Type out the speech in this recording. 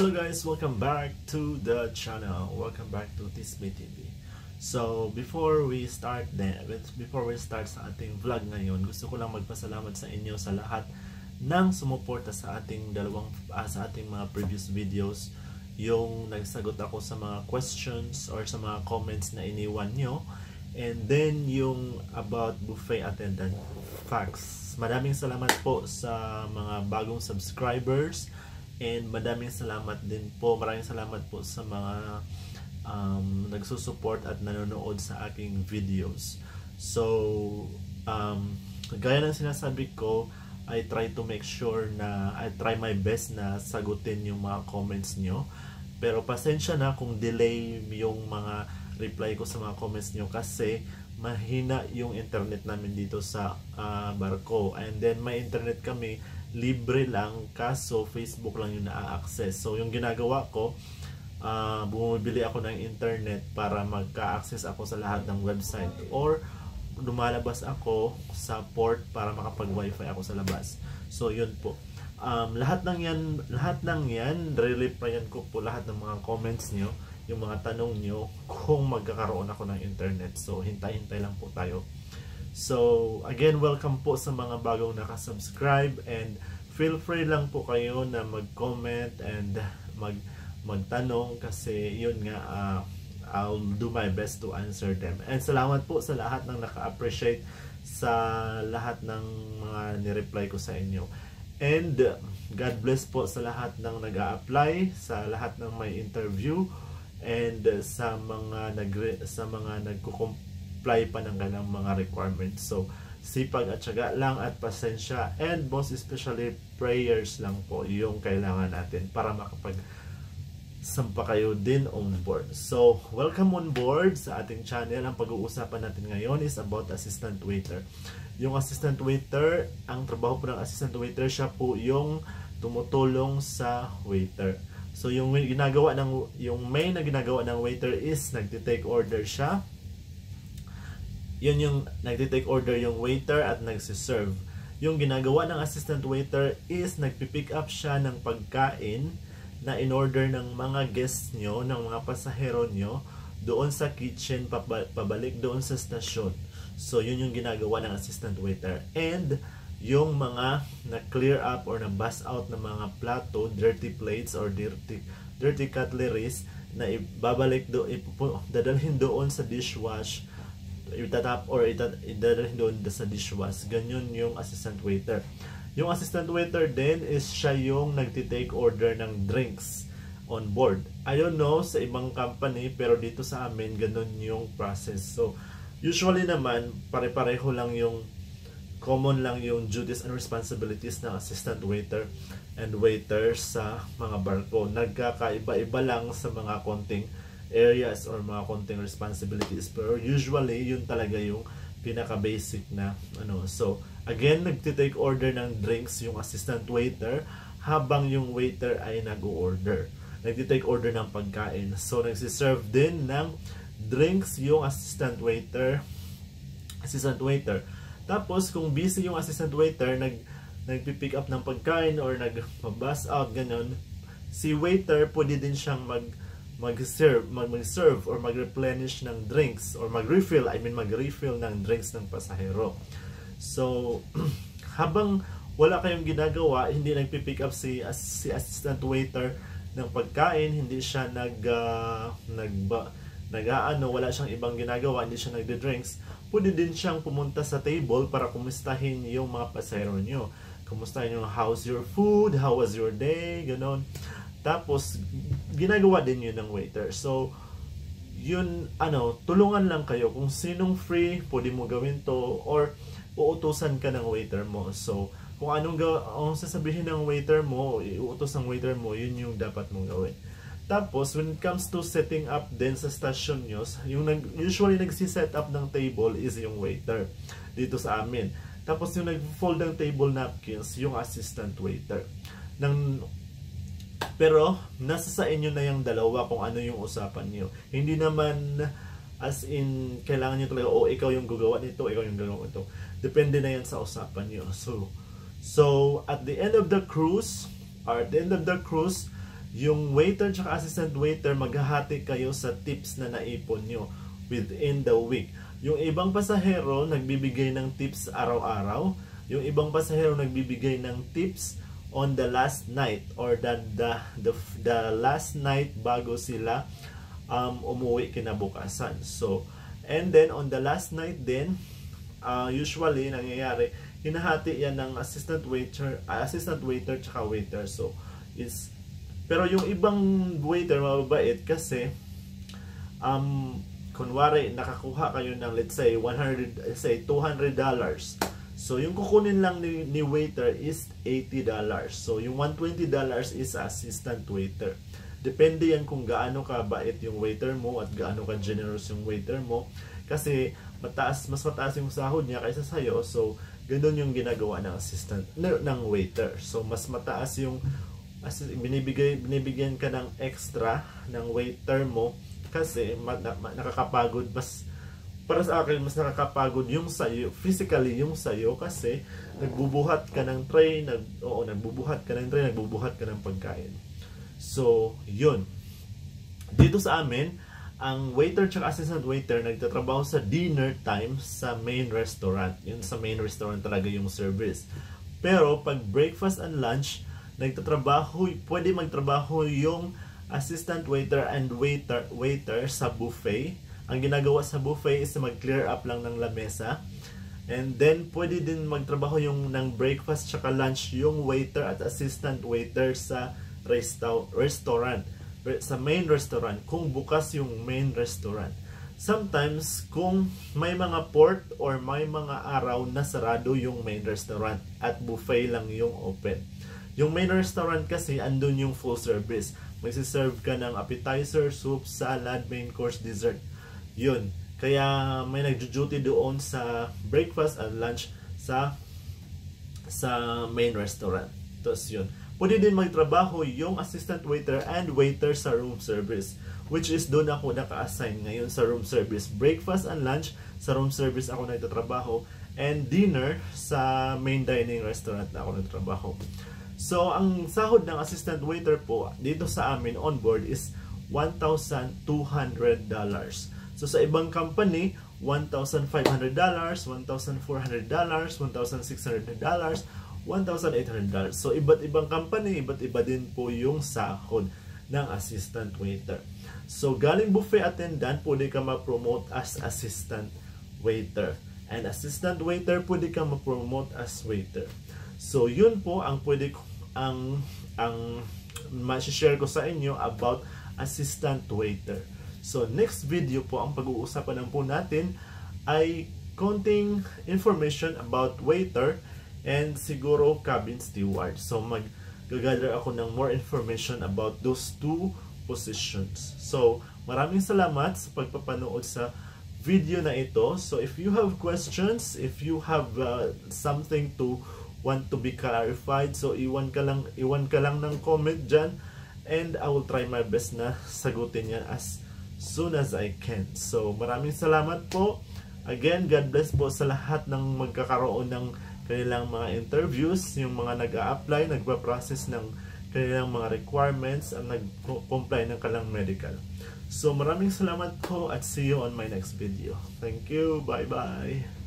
Hello guys, welcome back to the channel. Welcome back to Tisme TV. So, before we start before we start sa ating vlog ngayon, gusto ko lang magpasalamat sa inyo sa lahat ng sumuporta sa ating dalawang uh, sa ating mga previous videos. Yung nagsagot ako sa mga questions or sa mga comments na iniwan nyo. And then yung about buffet attendant facts. Maraming salamat po sa mga bagong subscribers And madaming salamat din po, maraming salamat po sa mga um, nagsusupport at nanonood sa aking videos. So, um, gaya ng sinasabi ko, I try to make sure na I try my best na sagutin yung mga comments nyo. Pero pasensya na kung delay yung mga reply ko sa mga comments nyo kasi mahina yung internet namin dito sa uh, barko. And then may internet kami libre lang kaso Facebook lang yung na-access. So yung ginagawa ko, uh, bumibili ako ng internet para magka-access ako sa lahat ng website or lumalabas ako sa port para makapag-wifi ako sa labas. So yun po. Um, lahat ng yan, lahat ng yan, re-replyan ko po lahat ng mga comments nyo, yung mga tanong nyo kung magkakaroon ako ng internet. So hintay-hintay lang po tayo. So, again, welcome po sa mga bagong nakasubscribe and feel free lang po kayo na mag-comment and mag magtanong kasi yun nga uh, I'll do my best to answer them. And salamat po sa lahat ng naka-appreciate sa lahat ng mga ni-reply ko sa inyo. And God bless po sa lahat ng nag apply sa lahat ng may interview and sa mga nag sa mga nagko apply pa ng ganang mga requirements. So, sipag at syaga lang at pasensya and most especially prayers lang po yung kailangan natin para makapag sampa kayo din on board. So, welcome on board sa ating channel. Ang pag-uusapan natin ngayon is about assistant waiter. Yung assistant waiter, ang trabaho po ng assistant waiter, siya po yung tumutulong sa waiter. So, yung ginagawa ng yung main na ginagawa ng waiter is nagte-take order siya yun yung nagte-take order yung waiter at nagsiserve. Yung ginagawa ng assistant waiter is nagpipick up siya ng pagkain na in order ng mga guests nyo, ng mga pasahero nyo, doon sa kitchen, pabalik doon sa stasyon. So, yun yung ginagawa ng assistant waiter. And, yung mga na-clear up or na-bust out ng mga plato, dirty plates or dirty, dirty cutleries, na ibabalik do, ipupo, dadalhin doon sa dishwash itatap or idadalhin doon sa dishwash. Ganyan yung assistant waiter. Yung assistant waiter din is siya yung nagtitake order ng drinks on board. I don't know sa ibang company pero dito sa amin ganun yung process. So usually naman pare-pareho lang yung common lang yung duties and responsibilities ng assistant waiter and waiter sa mga barko. Nagkakaiba-iba lang sa mga konting areas or mga konting responsibilities. Pero usually, yun talaga yung pinaka-basic na ano. So, again, nagtitake order ng drinks yung assistant waiter habang yung waiter ay nag-order. Nagtitake order ng pagkain. So, nagsiserve din ng drinks yung assistant waiter. Assistant waiter. Tapos, kung busy yung assistant waiter, nag nagpi-pick up ng pagkain or nag-bus out, ganun, si waiter pwede din siyang mag mag-serve, mag-serve or mag-replenish ng drinks or mag-refill, I mean mag-refill ng drinks ng pasahero. So, habang wala kayong ginagawa, hindi nagpi-pick up si, si assistant waiter ng pagkain, hindi siya nag uh, nag nag-aano, wala siyang ibang ginagawa, hindi siya nagde-drinks, pwede din siyang pumunta sa table para kumustahin yung mga pasahero niyo. Kumustahin yung how's your food, how was your day, ganon. Tapos, ginagawa din yun ng waiter. So, yun, ano, tulungan lang kayo. Kung sinong free, pwede mo gawin to. Or, uutusan ka ng waiter mo. So, kung anong, ga ang sasabihin ng waiter mo, iuutos ng waiter mo, yun yung dapat mong gawin. Tapos, when it comes to setting up din sa station nyo, yung nag, usually nagsi-set up ng table is yung waiter dito sa amin. Tapos, yung nag-fold ng table napkins, yung assistant waiter. Nang pero, nasa sa inyo na yung dalawa kung ano yung usapan niyo. Hindi naman as in, kailangan niyo talaga, oh, ikaw yung gagawa nito, ikaw yung gagawa nito. Depende na yan sa usapan niyo. So, so, at the end of the cruise, or at the end of the cruise, yung waiter tsaka assistant waiter maghahati kayo sa tips na naipon nyo within the week. Yung ibang pasahero nagbibigay ng tips araw-araw. Yung ibang pasahero nagbibigay ng tips on the last night or the the the, the last night bago sila um, umuwi kinabukasan. So, and then on the last night then uh, usually nangyayari hinahati yan ng assistant waiter, uh, assistant waiter tsaka waiter. So, is pero yung ibang waiter mababait kasi um kunwari nakakuha kayo ng let's say 100 let's say 200 dollars so yung kukunin lang ni, ni waiter is 80 dollars. So yung 120 dollars is assistant waiter. Depende yan kung gaano ka bait yung waiter mo at gaano ka generous yung waiter mo. Kasi mataas mas mataas yung sahod niya kaysa sa iyo so ganoon yung ginagawa ng assistant ng waiter. So mas mataas yung as binibigay binibigyan ka ng extra ng waiter mo kasi ma, na, ma, nakakapagod. Mas para sa akin mas nakakapagod yung sayo physically yung sayo kasi nagbubuhat ka ng tray nag oo nagbubuhat ka ng tray nagbubuhat ka ng pagkain. So yun. Dito sa amin ang waiter at assistant waiter nagtatrabaho sa dinner time sa main restaurant. Yun sa main restaurant talaga yung service. Pero pag breakfast and lunch nagtatrabaho pwede magtrabaho yung assistant waiter and waiter waiter sa buffet. Ang ginagawa sa buffet is mag-clear up lang ng lamesa. And then, pwede din magtrabaho yung ng breakfast tsaka lunch yung waiter at assistant waiter sa resta- restaurant. Sa main restaurant, kung bukas yung main restaurant. Sometimes, kung may mga port or may mga araw na sarado yung main restaurant at buffet lang yung open. Yung main restaurant kasi, andun yung full service magsiserve ka ng appetizer, soup, salad, main course, dessert. Yun. Kaya may nagjo-duty doon sa breakfast and lunch sa sa main restaurant. Tapos yun. Pwede din magtrabaho yung assistant waiter and waiter sa room service. Which is doon ako naka-assign ngayon sa room service. Breakfast and lunch sa room service ako nagtatrabaho. And dinner sa main dining restaurant na ako nagtatrabaho. So, ang sahod ng assistant waiter po dito sa amin on board is $1,200. So, sa ibang company, $1,500, $1,400, $1,600, $1,800. So, iba't ibang company, iba't iba din po yung sahod ng assistant waiter. So, galing buffet attendant, pwede ka ma-promote as assistant waiter. And assistant waiter, pwede ka ma-promote as waiter. So, yun po ang pwede ang ang ma-share ko sa inyo about assistant waiter. So, next video po, ang pag-uusapan po natin ay konting information about waiter and siguro cabin steward. So, mag-gather ako ng more information about those two positions. So, maraming salamat sa pagpapanood sa video na ito. So, if you have questions, if you have uh, something to want to be clarified. So iwan ka lang iwan ka lang ng comment diyan and I will try my best na sagutin yan as soon as I can. So maraming salamat po. Again, God bless po sa lahat ng magkakaroon ng kanilang mga interviews, yung mga nag-a-apply, nagpa-process ng kanilang mga requirements at nag-comply ng kalang medical. So maraming salamat po at see you on my next video. Thank you. Bye-bye.